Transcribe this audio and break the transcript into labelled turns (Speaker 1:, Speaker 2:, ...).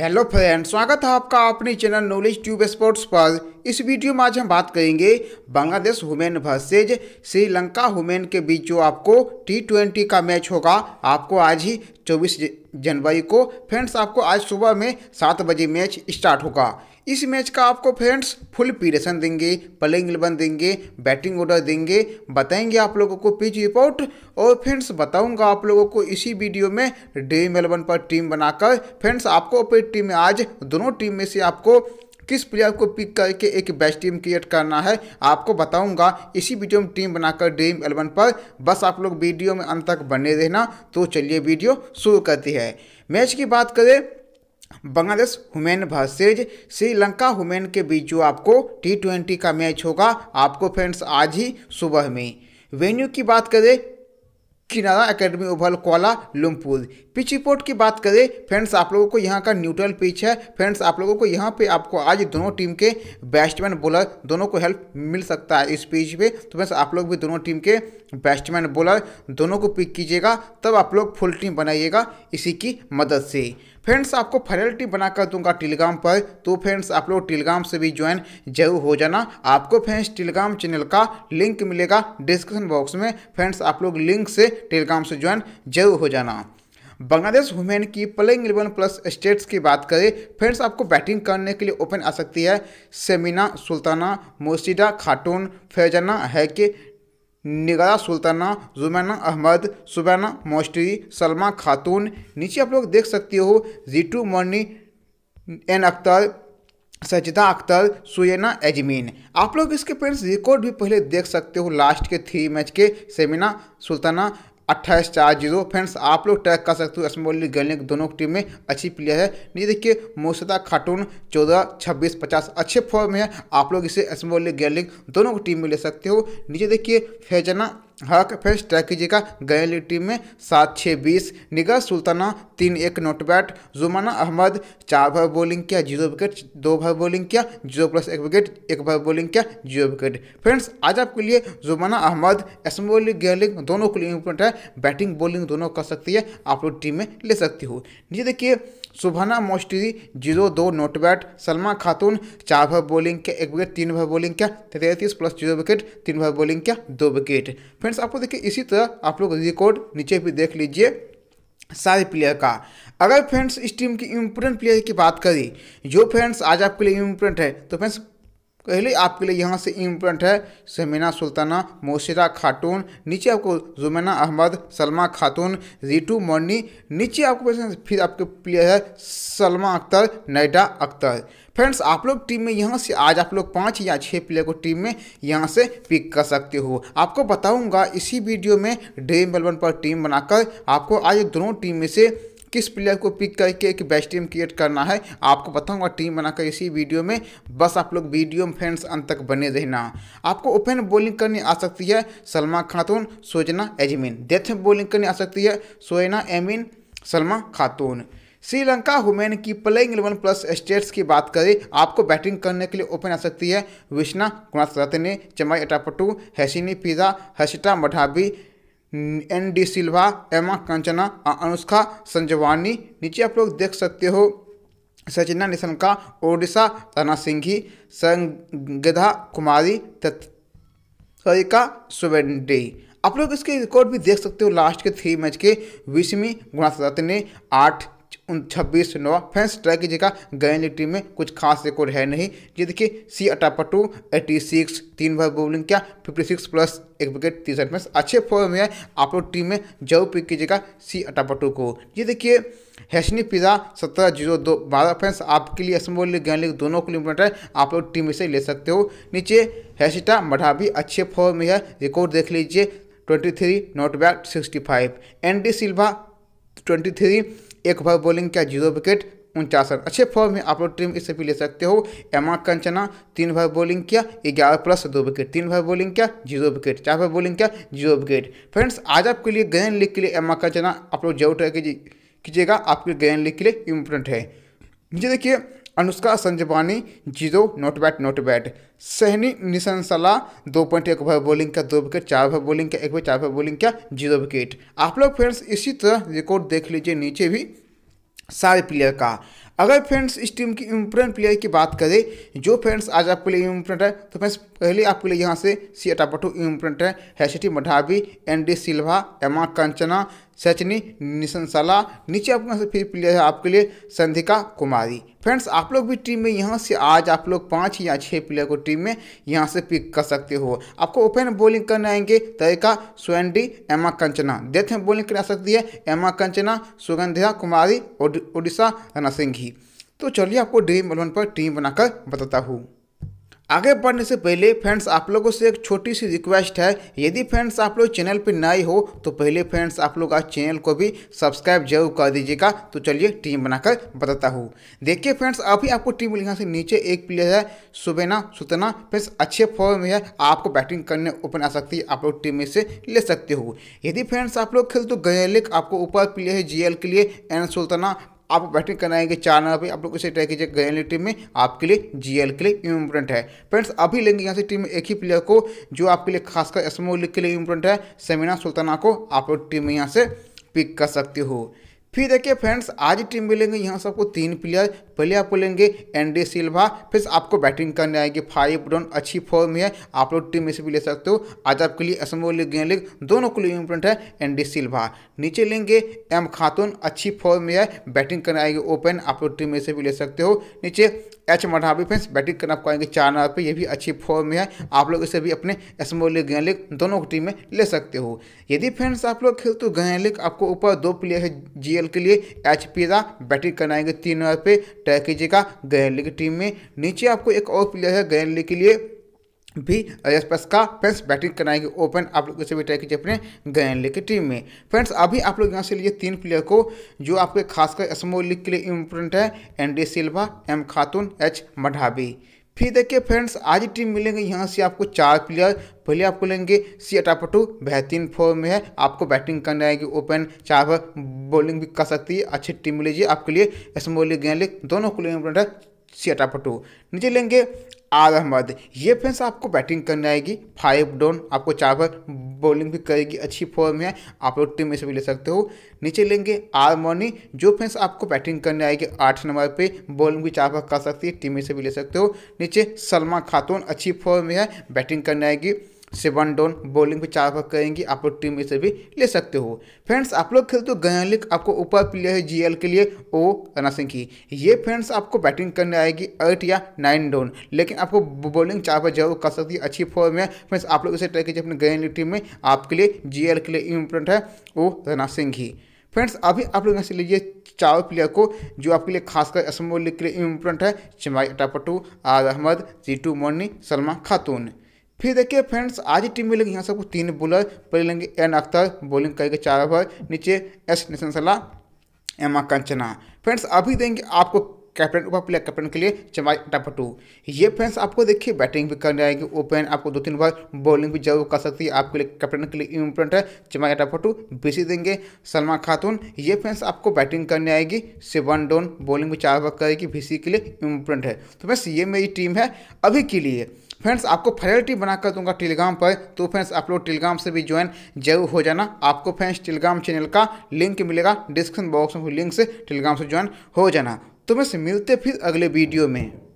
Speaker 1: Hello friend स्वागत है आपका अपने चैनल नॉलेज ट्यूब स्पोर्ट्स पर। इस वीडियो में आज हम बात करेंगे Bangladesh women versus Sri Lanka women के बीच जो आपको टी ट्वेंटी का मैच होगा, आपको आज ही 24 जनवरी को। फ्रेंड्स आपको आज सुबह में सात बजे मैच स्टार्ट होगा। इस मैच का आपको फ्रेंड्स फुल पीरेशन देंगे, प्लेइंग इलेवन देंगे, बैटिंग ऑर्डर देंगे, बताएँगे आप लोगों को पिच रिपोर्ट और फ्रेंड्स बताऊँगा आप लोगों को इसी वीडियो में ड्रीम इलेवन पर टीम बनाकर। फ्रेंड्स, आपको अपनी टीम में आज दोनों टीम में से आपको किस प्लेयर को पिक करके एक बेस्ट टीम क्रिएट करना है, आपको बताऊँगा। इसी वीडियो में टीम बनाकर ड्रीम इलेवन पर बस आप लोग वीडियो में अंत तक बने रहना। तो चलिए वीडियो शुरू करती है। मैच की बात करें Bangladesh women versus Sri Lanka women के बीच जो आपको टी ट्वेंटी का मैच होगा, आपको फ्रेंड्स आज ही सुबह में। वेन्यू की बात करें Kinrara Academy Oval Kuala Lumpur pitch report की बात करें, फ्रेंड्स, आप लोगों को यहाँ का न्यूट्रल पिच है। फ्रेंड्स, आप लोगों को यहाँ पे आपको आज दोनों टीम के बैट्समैन बॉलर, दोनों को हेल्प मिल सकता है इस पिच पे। तो फ्रेंड्स, आप लोग भी दोनों टीम के बैट्समैन बॉलर, दोनों को पिक कीजिएगा, तब आप लोग फुल टीम बनाइएगा इसी की मदद से। फ्रेंड्स, आपको फैसिलिटी बनाकर दूँगा टेलीग्राम पर। तो फ्रेंड्स, आप लोग टेलीग्राम से भी ज्वाइन ज़रूर हो जाना। आपको फ्रेंड्स, टेलीग्राम चैनल का लिंक मिलेगा डिस्क्रिप्शन बॉक्स में। फ्रेंड्स, आप लोग लिंक से टेलीग्राम से ज्वाइन ज़रूर हो जाना। बांग्लादेश वुमेन की प्लेइंग इलेवन प्लस स्टेट्स की बात करें, फ्रेंड्स, आपको बैटिंग करने के लिए ओपन आ सकती है। सेमिना, सुल्ताना मोसिडा खाटून, फैजाना, हैके, निगरा, सुल्ताना, जुमैना अहमद, सुबैना मोस्टरी सलमा, खातून। नीचे आप लोग देख सकते हो जीटू मर्नी एन अख्तर सजिदा अख्तर, सुयना, एजमीन। आप लोग इसके फ्रेंड्स रिकॉर्ड भी पहले देख सकते हो लास्ट के थ्री मैच के, सेमिना, सुल्ताना अट्ठाईस चार ज़ीरो। फ्रेंड्स, आप लोग ट्रैक कर सकते हो स्मॉल गलने दोनों टीम में अच्छी प्लेयर है। नहीं देखिए मोसदा खाटून चौदह, छब्बीस, पचास, अच्छे फॉर्म में है। आप लोग इसे स्मॉल गैलिंग दोनों टीम में ले सकते हो। नीचे देखिए, फैजना हक फेस ट्रैक कीजिएगा गैली टीम में सात छः बीस निगाह सुल्ताना, तीन, एक नोट बैट जुमाना, अहमद, चार भर बॉलिंग किया, ज़ीरो विकेट दो भर बॉलिंग किया, ज़ीरो प्लस एक विकेट एक भर बॉलिंग किया, ज़ीरो विकेट फ्रेंड्स आज आपके लिए जुमाना, अहमद स्मॉल गैलिंग दोनों के लिए इंपॉर्टेंट है। बैटिंग बॉलिंग दोनों कर सकती है। आप लोग टीम में ले सकती हो। नीचे देखिए, सुभाना मोस्टरी ज़ीरो, दो नोट बैट सलमा खातून, चार भर बॉलिंग क्या, एक विकेट तीन भर बॉलिंग किया, तैतीस प्लस ज़ीरो विकेट तीन भर बॉलिंग किया, दो विकेट फ्रेंड्स, आपको देखिए इसी तरह आप लोग रिकॉर्ड नीचे भी देख लीजिए सारे प्लेयर का। अगर फ्रेंड्स, इस टीम की इम्पोर्टेंट प्लेयर की बात करें, जो फ्रेंड्स आज आपके लिए इम्पोर्टेंट है तो फ्रेंड्स पहले आपके लिए यहाँ से इम्पोर्टेंट है समीना सुल्ताना मोशिरा खातून, नीचे आपको जुमैना अहमद, सलमा खातून रीटू मोर्नी नीचे आपको फिर आपके प्लेयर है सलमा अख्तर, नैडा अख्तर। फ्रेंड्स आप लोग टीम में यहाँ से आज आप लोग पाँच या छः प्लेयर को टीम में यहाँ से पिक कर सकते हो। आपको बताऊँगा इसी वीडियो में ड्रीम एलेवन पर टीम बनाकर आपको आज दोनों टीम में से किस प्लेयर को पिक करके एक बेस्ट टीम क्रिएट करना है, आपको बताऊँगा टीम बनाकर इसी वीडियो में। बस आप लोग वीडियो में फ्रेंड्स अंत तक बने रहना। आपको ओपन बॉलिंग करनी आ सकती है सलमा खातून, सोजना, एजमीन। डेथ में बॉलिंग करनी आ सकती है सोयना, एमिन सलमा खातून। श्रीलंका वुमेन की प्लेइंग इलेवन प्लस स्टेट्स की बात करें, आपको बैटिंग करने के लिए ओपन आ सकती है। Vishna Gunaratne Chamari Athapaththu Hasini Perera Harshitha Madavi N D Silva, Ama Kanchana और अनुष्का संजवानी। नीचे आप लोग देख सकते हो, सचिना निशंका, ओडिशा, तना सिंघी संगधा कुमारी तरिका सुवेंडी। आप लोग इसके रिकॉर्ड भी देख सकते हो, लास्ट के थ्री मैच के बीसवीं गुणा ने आठ छब्बीस नौ फैंस ट्राई कीजिएगा गैन टीम में कुछ खास रिकॉर्ड है नहीं ये देखिए सी अटापटू, एटी सिक्स, तीन बार बॉलिंग क्या, फिफ्टी सिक्स प्लस एक विकेट तीस रन अच्छे फॉर्म में है आप लोग टीम में ज़रूर पिक कीजिएगा सी अटापटू को। ये देखिए हैशनी पिज़्ज़ा सत्रह ज़ीरो दो, बारह फैंस आपके लिए स्मॉल लीग गैन लीग दोनों के लिए इम्पोर्टेंट है, आप लोग टीम में से ले सकते हो। नीचे हैसिटा मढ़ा भी अच्छे फॉर्म में है, रिकॉर्ड देख लीजिए, twenty three not bat sixty five. N D Silva, twenty three एक ओवर बॉलिंग किया, ज़ीरो विकेट उनचास रन। अच्छे फॉर्म में आप लोग टीम इससे भी ले सकते हो। एमा कंचना, तीन ओवर बॉलिंग किया, ग्यारह प्लस दो विकेट तीन ओवर बॉलिंग किया, ज़ीरो विकेट चार ओवर बॉलिंग किया, ज़ीरो विकेट फ्रेंड्स आज आपके लिए ग्रैंड लीग के लिए एमा कंचना आप लोग ज़रूर ट्राई कीजिएगा। आपके ग्रैंड लीग के लिए इम्पोर्टेंट है। मुझे देखिए Anushka Sanjeewani zero, not bat not bat. Sachini, Nisansala, दो पॉइंट एक ओवर बॉलिंग का, दो विकेट, चार ओवर बॉलिंग का, एक ओवर, चार ओवर बॉलिंग का, ज़ीरो विकेट। आप लोग फ्रेंड्स, इसी तरह रिकॉर्ड देख लीजिए नीचे भी सारे प्लेयर का। अगर फ्रेंड्स, इस टीम की इम्पोर्टेंट प्लेयर की बात करें, जो फ्रेंड्स आज आपके लिए इम्पोर्टेंट है तो फ्रेंड्स, पहले आपके लिए यहाँ से सी अटापटू इम्पोर्टेंट है। हैसिटी मढ़ावी एन डी सिल्वा एमा कंचना सचनी, निशंसला, नीचे से फिर प्लेयर है आपके लिए संधिका कुमारी। फ्रेंड्स, आप लोग भी टीम में यहाँ से आज आप लोग पाँच या छः प्लेयर को टीम में यहाँ से पिक कर सकते हो। आपको ओपन बॉलिंग करने आएँगे तरीका, स्वैंडी, एमा कंचना। डेथ में बॉलिंग करा सकती है एमा कंचना सुगंधिया कुमारी ओडिशा रणा सिंह तो चलिए आपको ड्रीम इलेवन पर टीम बनाकर बताता हूँ। आगे बढ़ने से पहले फ्रेंड्स आप लोगों से एक छोटी सी रिक्वेस्ट है। यदि फ्रेंड्स आप लोग चैनल पर नए हो तो पहले फ्रेंड्स आप लोग आज चैनल को भी सब्सक्राइब ज़रूर कर दीजिएगा। तो चलिए टीम बनाकर बताता हूँ। देखिए फ्रेंड्स अभी आपको टीम यहाँ से नीचे एक प्लेयर है, सुबेना, सुतना। फ्रेंड्स अच्छे फॉर्म में है। आपको बैटिंग करने ओपन आ सकती है। आप लोग टीम में से ले सकते हो। यदि फ्रेंड्स आप लोग खेल तो गैलिक आपको ऊपर प्लेयर है जीएल के लिए एन सुल्ताना आप बैटिंग कराएँगे चार नंबर पे। आप लोग इसे ट्राई कीजिए गए टीम में आपके लिए जीएल के लिए इम्पोर्टेंट है। फ्रेंड्स, अभी लेंगे यहाँ से टीम में एक ही प्लेयर को, जो आपके लिए खासकर स्मॉल लीग के लिए इम्पोर्टेंट है। सेमिना सुल्ताना को आप लोग टीम में यहाँ से पिक कर सकते हो। फिर देखिए फ्रेंड्स, आज टीम मिलेंगे, यहाँ से आपको तीन प्लेयर पहले आपको लेंगे एनडी सिल्वा फिर आपको बैटिंग करने आएगी फाइव डाउन अच्छी फॉर्म है, आप लोग टीम में से भी ले सकते हो। आज आपके लिए असम लीग गेम लीग दोनों के लिए इम्पोर्टेंट है एनडी सिल्वा नीचे लेंगे एम खातून अच्छी फॉर्म में है बैटिंग करने आएगी ओपन आप लोग टीम में से भी ले सकते हो। नीचे एच मठावी फ्रेंड्स बैटिंग करना आपको आएँगे चार नंबर पर यह भी अच्छी फॉर्म में है। आप लोग इसे भी अपने स्मॉल लीग गैन लीग दोनों टीम में ले सकते हो। यदि फ्रेंड्स आप लोग खेलते हो गैन लीग आपको ऊपर दो प्लेयर है जीएल के लिए एच पी बैटिंग करना आएँगे तीन नंबर पर टैकेजी का गैन लीग टीम में। नीचे आपको एक और प्लेयर है गैरली के लिए भी का फ्रेंड्स बैटिंग कराएँगे ओपन आप लोग इसे भी ट्राई कीजिए अपने गैन लीग की टीम में। फ्रेंड्स अभी आप लोग यहाँ से लिए तीन प्लेयर को, जो आपके खासकर स्मॉल लीग के लिए इम्पोर्टेंट है N D Silva M Khatun H Madavi फिर देखिए फ्रेंड्स आज टीम मिलेंगे यहाँ से आपको चार प्लेयर पहले आपको लेंगे सी अटापटू बेहतरीन फॉर्म में है, आपको बैटिंग करने आएगी ओपन पर बॉलिंग भी कर सकती है, अच्छी टीम लीजिए आपके लिए स्मॉल लीग लीग दोनों को लिए सी अटापटू नीचे लेंगे आर अहमद ये फ्रेंड्स आपको बैटिंग करने आएगी। फाइव डाउन आपको चार पर बॉलिंग भी करेगी। अच्छी फॉर्म है। आप लोग टीम में से भी ले सकते हो। नीचे लेंगे आर मोनी जो फ्रेंड्स आपको बैटिंग करने आएगी, आठ नंबर पे बॉलिंग भी चार पर कर सकती है। टीम में से भी ले सकते हो। नीचे सलमा खातून, अच्छी फॉर्म में है। बैटिंग करने आएगी। सेवन डाउन बॉलिंग भी चार करेंगी, आप लोग टीम में से भी ले सकते हो। फ्रेंड्स आप लोग खेलते हो गया लीग आपको ऊपर प्लेयर है जीएल के लिए, ओ रना सिंह की ये फ्रेंड्स आपको बैटिंग करने आएगी एट या नाइन डाउन लेकिन आपको बॉलिंग चार पर ज़रूर कर सकती है, अच्छी फॉर्म में फ्रेंड्स आप लोग इसे ट्राई कीजिए अपने गया लीग टीम में, आपके लिए जीएल के लिए इम्पोर्टेंट है, ओ रना सिंह ही फ्रेंड्स अभी आप लोग यहाँ से लीजिए चारों प्लेयर को, जो आपके लिए खासकर लीग के लिए इम्पोर्टेंट है चिमाई अटापटू आर अहमद जीटू मोनी सलमा खातून फिर देखिए फ्रेंड्स, आज टीम में लेंगे यहाँ सबको तीन बॉलर पहले लेंगे एन अख्तर बॉलिंग करेंगे चार ओवर नीचे एस निशन सलाह एमा कंचना फ्रेंड्स, अभी देंगे आपको कैप्टन ऊपर प्लेयर कैप्टन के लिए चमाई टू ये फ्रेंड्स आपको देखिए बैटिंग भी करने आएगी ओपन आपको दो तीन बार बॉलिंग भी ज़रूर कर सकती है, आपके लिए कैप्टन के लिए इम्पोर्टेंट है चमाई टू बीसी देंगे. सलमा खातून, ये फ्रेंड्स आपको बैटिंग करने आएगी, सेवन डाउन बॉलिंग भी चार बार करेगी बीसी के लिए इम्पोर्टेंट है. तो फ्रेंड्स ये मेरी टीम है, अभी के लिए. फ्रेंड्स आपको फैसिलिटी बनाकर दूँगा टेलीग्राम पर तो फ्रेंड्स आप लोग टेलीग्राम से भी ज्वाइन ज़रूर हो जाना. आपको फ्रेंड्स टेलीग्राम चैनल का लिंक मिलेगा डिस्क्रिप्शन बॉक्स में लिंक से टेलीग्राम से ज्वाइन हो जाना. तो मैं मिलते फिर अगले वीडियो में।